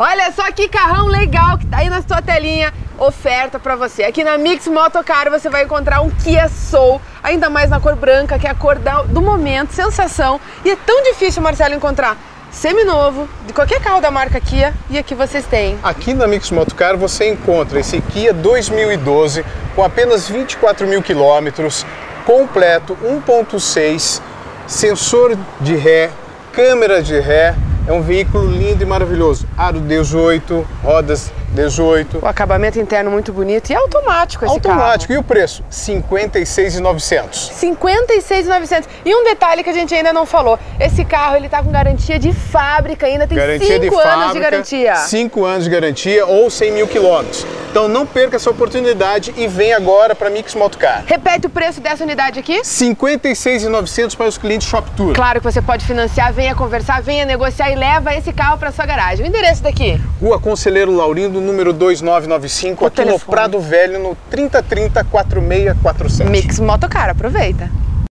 Olha só que carrão legal que tá aí na sua telinha. Oferta para você. Aqui na Mix Motocar você vai encontrar um Kia Soul, ainda mais na cor branca, que é a cor do momento, sensação. E é tão difícil, Marcelo, encontrar seminovo, de qualquer carro da marca Kia, e aqui vocês têm. Aqui na Mix Motocar você encontra esse Kia 2012 com apenas 24 mil quilômetros, completo 1.6, sensor de ré, câmera de ré, é um veículo lindo e maravilhoso. Aro 18, rodas 18. O acabamento interno muito bonito e automático esse automático. carro. E o preço? 56,900. 56,900. E um detalhe que a gente ainda não falou. Esse carro ele tá com garantia de fábrica ainda, tem 5 anos de garantia. 5 anos de garantia ou 100 mil quilômetros. Então não perca essa oportunidade e vem agora para Mix Motocar. Repete o preço dessa unidade aqui? 56,900 para os clientes Shop Tour. Claro que você pode financiar, venha conversar, venha negociar e leva esse carro para sua garagem. O endereço daqui? Rua Conselheiro Laurindo, número 2995, O aqui telefone. no Prado Velho, no 3030 4647. Mix Motocar, aproveita.